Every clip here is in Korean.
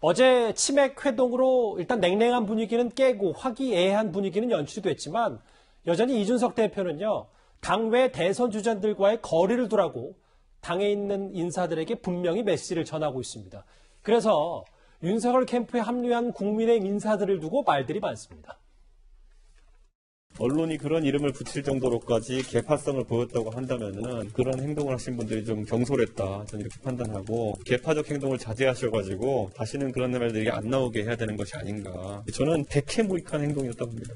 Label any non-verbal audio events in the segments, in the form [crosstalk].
어제 치맥 회동으로 일단 냉랭한 분위기는 깨고 화기애애한 분위기는 연출됐지만 여전히 이준석 대표는요 당외 대선 주자들과의 거리를 두라고 당에 있는 인사들에게 분명히 메시지를 전하고 있습니다. 그래서 윤석열 캠프에 합류한 국민의 인사들을 두고 말들이 많습니다. 언론이 그런 이름을 붙일 정도로까지 개파성을 보였다고 한다면은 그런 행동을 하신 분들이 좀 경솔했다. 저는 이렇게 판단하고 개파적 행동을 자제하셔가지고 다시는 그런 말들이 안 나오게 해야 되는 것이 아닌가. 저는 백해무익한 행동이었다고 봅니다.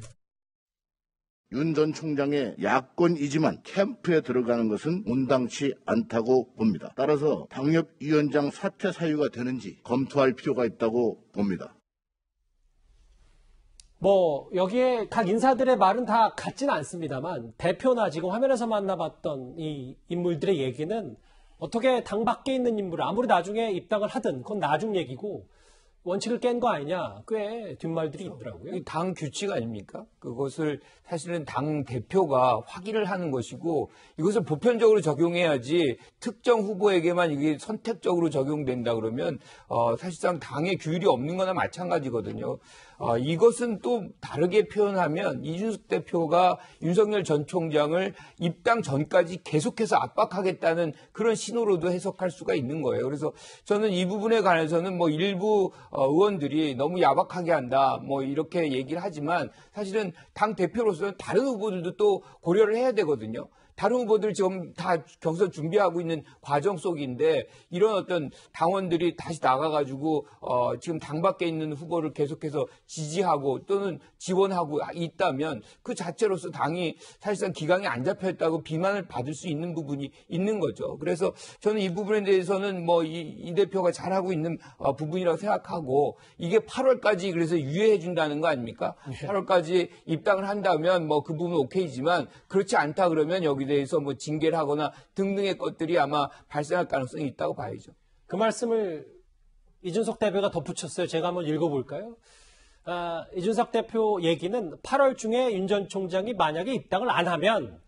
윤전 총장의 야권이지만 캠프에 들어가는 것은 온당치 않다고 봅니다. 따라서 당협위원장 사퇴 사유가 되는지 검토할 필요가 있다고 봅니다. 뭐 여기에 각 인사들의 말은 다 같지는 않습니다만 대표나 지금 화면에서 만나봤던 이 인물들의 얘기는 어떻게 당 밖에 있는 인물 아무리 나중에 입당을 하든 그건 나중 얘기고 원칙을 깬 거 아니냐 꽤 뒷말들이 있더라고요. 당 규칙 아닙니까? 그것을 사실은 당 대표가 확인을 하는 것이고 이것을 보편적으로 적용해야지 특정 후보에게만 이게 선택적으로 적용된다 그러면 어, 사실상 당의 규율이 없는 거나 마찬가지거든요. 어, 이것은 또 다르게 표현하면 이준석 대표가 윤석열 전 총장을 입당 전까지 계속해서 압박하겠다는 그런 신호로도 해석할 수가 있는 거예요. 그래서 저는 이 부분에 관해서는 뭐 일부 어, 의원들이 너무 야박하게 한다, 뭐 이렇게 얘기를 하지만 사실은 당 대표로서는 다른 후보들도 또 고려를 해야 되거든요. 다른 후보들 지금 다 경선 준비하고 있는 과정 속인데 이런 어떤 당원들이 다시 나가가지고 어 지금 당 밖에 있는 후보를 계속해서 지지하고 또는 지원하고 있다면 그 자체로서 당이 사실상 기강이 안 잡혀 있다고 비난을 받을 수 있는 부분이 있는 거죠. 그래서 저는 이 부분에 대해서는 뭐이 대표가 잘하고 있는 어 부분이라고 생각하고 이게 8월까지 그래서 유예해 준다는 거 아닙니까? 8월까지 입당을 한다면 뭐 그 부분 오케이지만 그렇지 않다 그러면 여기 여기 대해서 뭐 징계를 하거나 등등의 것들이 아마 발생할 가능성이 있다고 봐야죠. 그 말씀을 이준석 대표가 덧붙였어요. 제가 한번 읽어볼까요? 아, 이준석 대표 얘기는 8월 중에 윤 전 총장이 만약에 입당을 안 하면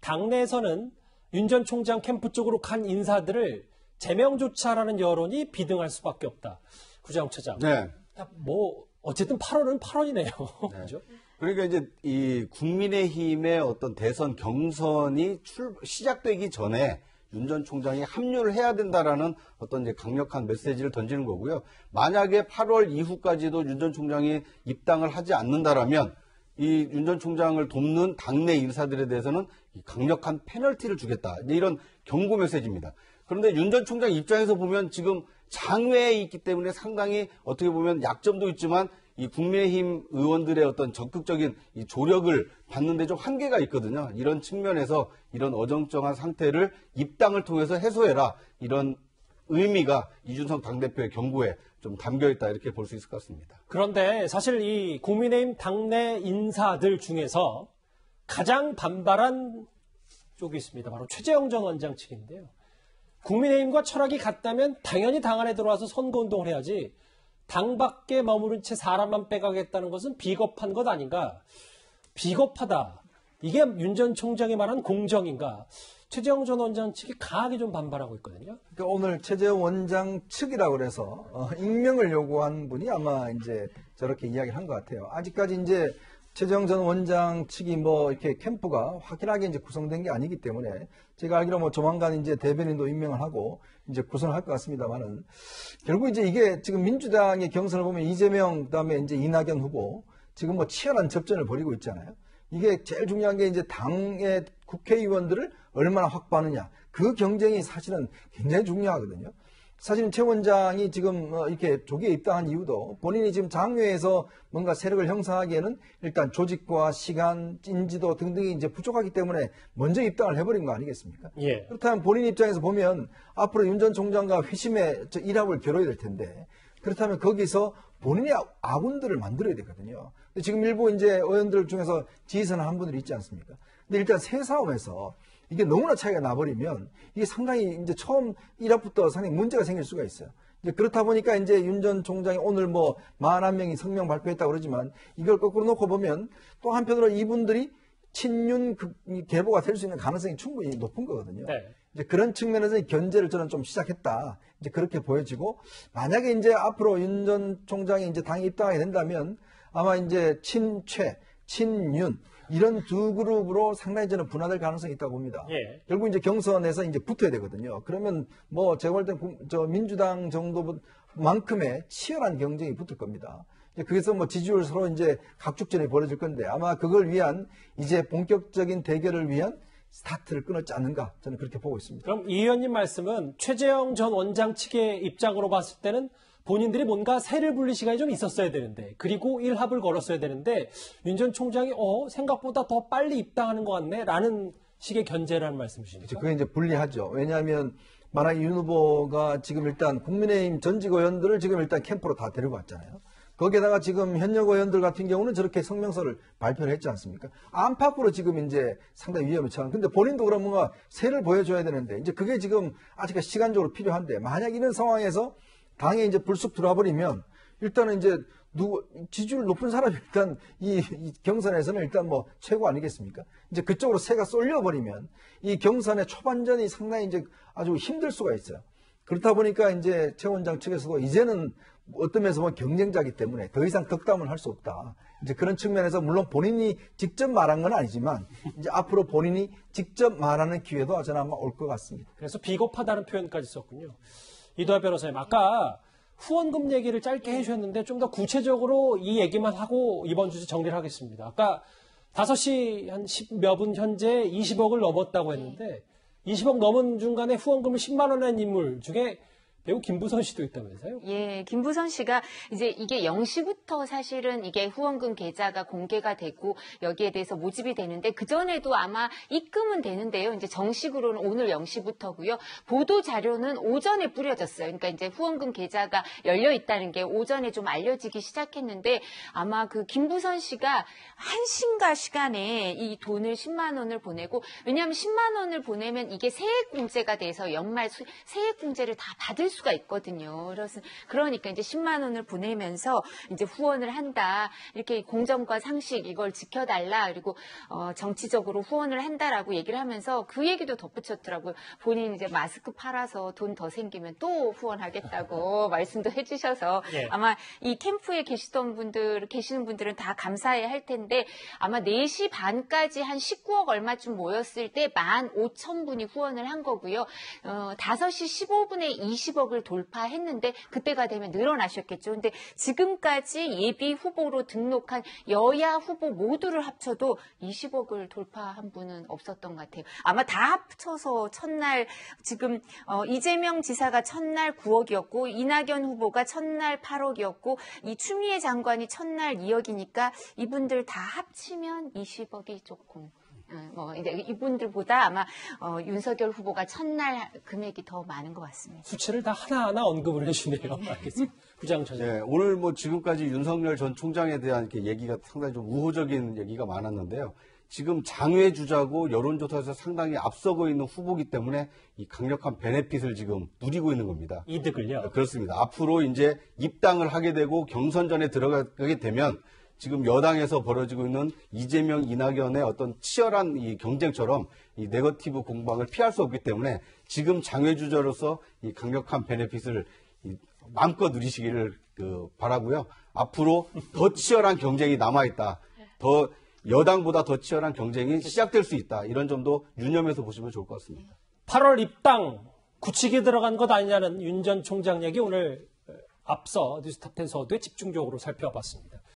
당내에서는 윤 전 총장 캠프 쪽으로 간 인사들을 제명조차라는 여론이 비등할 수밖에 없다. 구자영처장. 네. 뭐 어쨌든 8월은 8월이네요. [laughs] 네. 그죠? 그러니까 이제 이 국민의힘의 어떤 대선 경선이 출, 시작되기 전에 윤 전 총장이 합류를 해야 된다라는 어떤 이제 강력한 메시지를 던지는 거고요. 만약에 8월 이후까지도 윤 전 총장이 입당을 하지 않는다라면 이 윤 전 총장을 돕는 당내 인사들에 대해서는 강력한 페널티를 주겠다. 이런 경고 메시지입니다. 그런데 윤 전 총장 입장에서 보면 지금 장외에 있기 때문에 상당히 어떻게 보면 약점도 있지만 이 국민의힘 의원들의 어떤 적극적인 이 조력을 받는데 좀 한계가 있거든요. 이런 측면에서 이런 어정쩡한 상태를 입당을 통해서 해소해라. 이런 의미가 이준석 당대표의 경고에 좀 담겨 있다 이렇게 볼 수 있을 것 같습니다. 그런데 사실 이 국민의힘 당내 인사들 중에서 가장 반발한 쪽이 있습니다. 바로 최재형 전 원장 측인데요. 국민의힘과 철학이 같다면 당연히 당 안에 들어와서 선거운동을 해야지 당 밖에 머무른 채 사람만 빼가겠다는 것은 비겁한 것 아닌가? 비겁하다. 이게 윤 전 총장이 말한 공정인가? 최재형 전 원장 측이 강하게 좀 반발하고 있거든요. 그러니까 오늘 최재형 원장 측이라고 그래서 어, 익명을 요구한 분이 아마 이제 저렇게 이야기를 한 것 같아요. 아직까지 이제 최재형 전 원장 측이 뭐 이렇게 캠프가 확실하게 이제 구성된 게 아니기 때문에 제가 알기로 뭐 조만간 이제 대변인도 임명을 하고 이제 구성을 할 것 같습니다만은 결국 이제 이게 지금 민주당의 경선을 보면 이재명 그다음에 이제 이낙연 후보 지금 뭐 치열한 접전을 벌이고 있잖아요. 이게 제일 중요한 게 이제 당의 국회의원들을 얼마나 확보하느냐. 그 경쟁이 사실은 굉장히 중요하거든요. 사실은 최 원장이 지금 어, 이렇게 조기에 입당한 이유도 본인이 지금 장외에서 뭔가 세력을 형성하기에는 일단 조직과 시간, 인지도 등등이 이제 부족하기 때문에 먼저 입당을 해버린 거 아니겠습니까? 예. 그렇다면 본인 입장에서 보면 앞으로 윤 전 총장과 회심의 일합을 겨뤄야 될 텐데 그렇다면 거기서 본인의 아군들을 만들어야 되거든요. 지금 일부 이제 의원들 중에서 지휘선 한 분들이 있지 않습니까? 근데 일단 새 싸움에서 이게 너무나 차이가 나버리면 이게 상당히 이제 처음 1화부터 상당히 문제가 생길 수가 있어요. 이제 그렇다 보니까 이제 윤 전 총장이 오늘 뭐 41명이 성명 발표했다고 그러지만 이걸 거꾸로 놓고 보면 또 한편으로 이분들이 친윤 계보가 될 수 있는 가능성이 충분히 높은 거거든요. 네. 이제 그런 측면에서 이 견제를 저는 좀 시작했다. 이제 그렇게 보여지고 만약에 이제 앞으로 윤 전 총장이 이제 당에 입당하게 된다면 아마 이제 친최, 친윤 이런 두 그룹으로 상당히 저는 분화될 가능성이 있다고 봅니다. 예. 결국 이제 경선에서 이제 붙어야 되거든요. 그러면 뭐 제가 볼때저 민주당 정도만큼의 치열한 경쟁이 붙을 겁니다. 거기서 뭐 지지율 서로 이제 각축전이 벌어질 건데 아마 그걸 위한 이제 본격적인 대결을 위한 스타트를 끊었지 않는가 저는 그렇게 보고 있습니다. 그럼 이 의원님 말씀은 최재형 전 원장 측의 입장으로 봤을 때는 본인들이 뭔가 새를 불릴 시간이 좀 있었어야 되는데 그리고 일합을 걸었어야 되는데 윤 전 총장이 어 생각보다 더 빨리 입당하는 것 같네라는 식의 견제라는 말씀이십니까? 그게 이제 불리하죠. 왜냐하면 만약 윤 후보가 지금 일단 국민의힘 전직 의원들을 지금 일단 캠프로 다 데리고 왔잖아요. 거기에다가 지금 현역 의원들 같은 경우는 저렇게 성명서를 발표를 했지 않습니까? 안팎으로 지금 이제 상당히 위험에 처한. 근데 본인도 그럼 뭔가 새를 보여줘야 되는데 이제 그게 지금 아직 시간적으로 필요한데 만약 이런 상황에서 당에 이제 불쑥 들어와 버리면 일단은 이제 누구 지지율 높은 사람이 일단 이, 이 경선에서는 일단 뭐 최고 아니겠습니까? 이제 그쪽으로 새가 쏠려 버리면 이 경선의 초반전이 상당히 이제 아주 힘들 수가 있어요. 그렇다 보니까 이제 최 원장 측에서도 이제는 어떤 면에서 보면 경쟁자기 때문에 더 이상 덕담을 할 수 없다. 이제 그런 측면에서 물론 본인이 직접 말한 건 아니지만 이제 앞으로 본인이 직접 말하는 기회도 저는 아마 올 것 같습니다. 그래서 비겁하다는 표현까지 썼군요. 이도하 변호사님, 아까 후원금 얘기를 짧게 해주셨는데 좀 더 구체적으로 이 얘기만 하고 이번 주제 정리를 하겠습니다. 아까 5시 한 10몇 분 현재 20억을 넘었다고 했는데 20억 넘은 중간에 후원금을 10만 원낸 인물 중에 배우 김부선 씨도 있다면서요? 예, 김부선 씨가 이제 이게 0시부터 사실은 이게 후원금 계좌가 공개가 되고 여기에 대해서 모집이 되는데 그전에도 아마 입금은 되는데요. 이제 정식으로는 오늘 0시부터고요. 보도 자료는 오전에 뿌려졌어요. 그러니까 이제 후원금 계좌가 열려 있다는 게 오전에 좀 알려지기 시작했는데 아마 그 김부선 씨가 한신가 시간에 이 돈을 10만 원을 보내고 왜냐하면 10만 원을 보내면 이게 세액공제가 돼서 연말 수- 세액공제를 다 받을 수가 있거든요. 그래서 그러니까 이제 10만 원을 보내면서 이제 후원을 한다. 이렇게 공정과 상식 이걸 지켜달라. 그리고 어, 정치적으로 후원을 한다라고 얘기를 하면서 그 얘기도 덧붙였더라고요. 본인 이제 마스크 팔아서 돈 더 생기면 또 후원하겠다고 [laughs] 말씀도 해주셔서 예. 아마 이 캠프에 계시던 분들 계시는 분들은 다 감사해 할 텐데 아마 4시 반까지 한 19억 얼마쯤 모였을 때 15,000분이 후원을 한 거고요. 어, 5시 15분에 20억 을 돌파했는데 그때가 되면 늘어나셨겠죠. 근데 지금까지 예비 후보로 등록한 여야 후보 모두를 합쳐도 20억을 돌파한 분은 없었던 것 같아요. 아마 다 합쳐서 첫날 지금 어, 이재명 지사가 첫날 9억이었고 이낙연 후보가 첫날 8억이었고 이 추미애 장관이 첫날 2억이니까 이분들 다 합치면 20억이 조금 어, 뭐 이제 이분들보다 아마 어, 윤석열 후보가 첫날 금액이 더 많은 것 같습니다. 수치를 다 하나하나 언급을 해주네요. 알겠습니다. 부장처장. 네, 오늘 뭐 지금까지 윤석열 전 총장에 대한 이렇게 얘기가 상당히 좀 우호적인 얘기가 많았는데요. 지금 장외 주자고 여론조사에서 상당히 앞서고 있는 후보기 때문에 이 강력한 베네핏을 지금 누리고 있는 겁니다. 이득을요. 그렇습니다. 앞으로 이제 입당을 하게 되고 경선 전에 들어가게 되면 지금 여당에서 벌어지고 있는 이재명, 이낙연의 어떤 치열한 이 경쟁처럼 이 네거티브 공방을 피할 수 없기 때문에 지금 장외주자로서 이 강력한 베네핏을 이 마음껏 누리시기를 그 바라고요. 앞으로 더 치열한 경쟁이 남아 있다. 더 여당보다 더 치열한 경쟁이 시작될 수 있다. 이런 점도 유념해서 보시면 좋을 것 같습니다. 8월 입당 굳히게 들어간 것 아니냐는 윤 전 총장 얘기 오늘 앞서 뉴스탑10 서두에 집중적으로 살펴봤습니다.